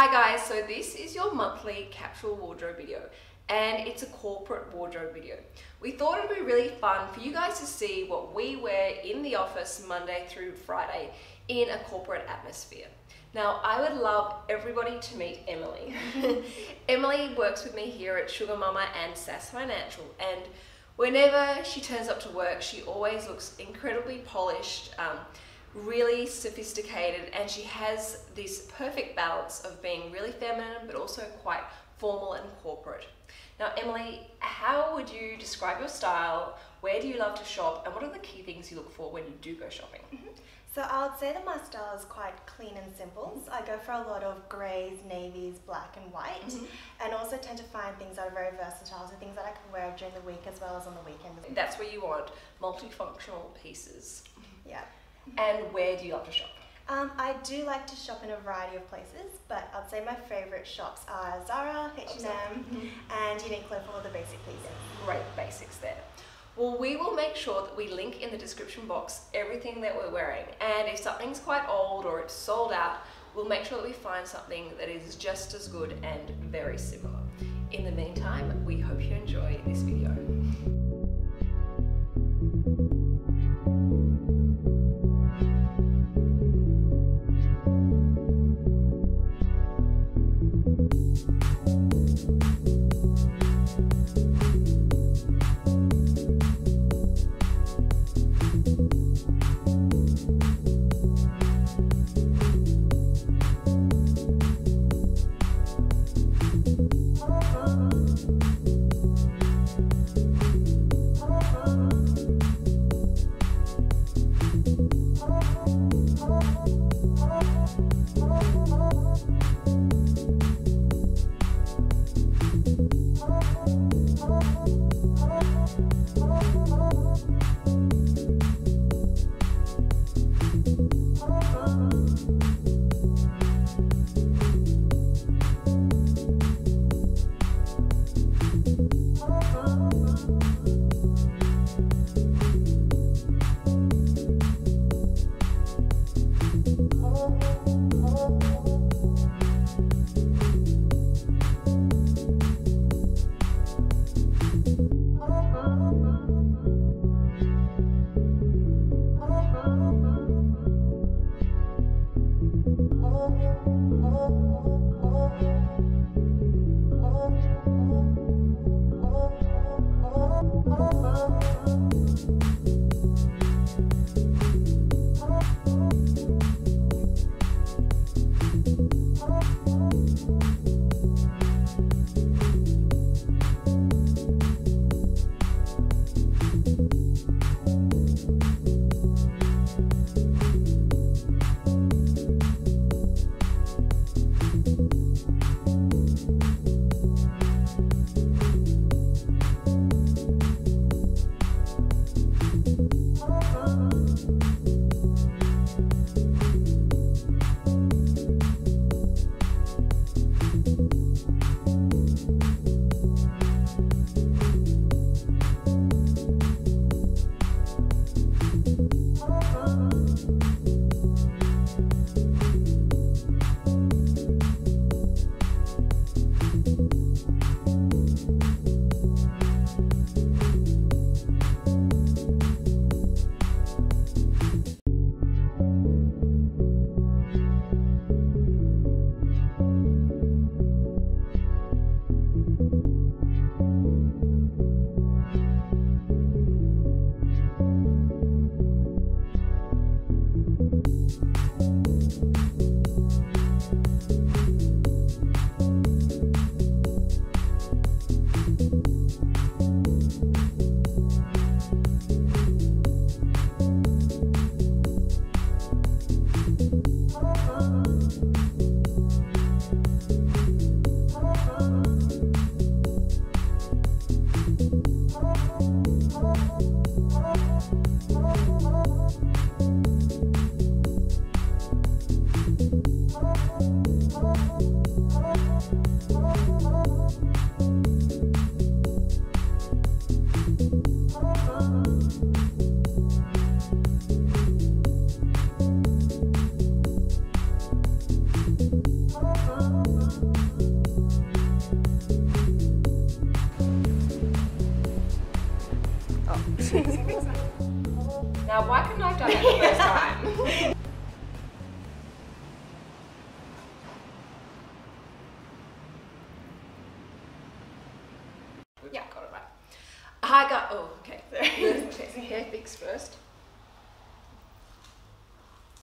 Hi guys, so this is your monthly capsule wardrobe video and it's a corporate wardrobe video. We thought it'd be really fun for you guys to see what we wear in the office Monday through Friday in a corporate atmosphere. Now, I would love everybody to meet Emily. Emily works with me here at Sugar Mamma and SASS Financial and whenever she turns up to work, she always looks incredibly polished, um, really sophisticated and she has this perfect balance of being really feminine but also quite formal and corporate. Now Emily, how would you describe your style? Where do you love to shop and what are the key things you look for when you do go shopping? Mm -hmm. So I would say that my style is quite clean and simple. So I go for a lot of greys, navies, black and white mm -hmm. and also tend to find things that are very versatile, so things that I can wear during the week as well as on the weekend. That's where you want multifunctional pieces. Yeah. And where do you like to shop? Um, I do like to shop in a variety of places, but I'd say my favourite shops are Zara, H&M, and Uniqlo for all the basic pieces. Great basics there. Well, we will make sure that we link in the description box everything that we're wearing. And if something's quite old or it's sold out, we'll make sure that we find something that is just as good and very similar. In the meantime, we hope you enjoy this video. Oh, oh, Oh. Thank you. Oh. Now, why couldn't I have done that the first time? yeah, got it right. I got. Oh, okay. okay. Hair fix first.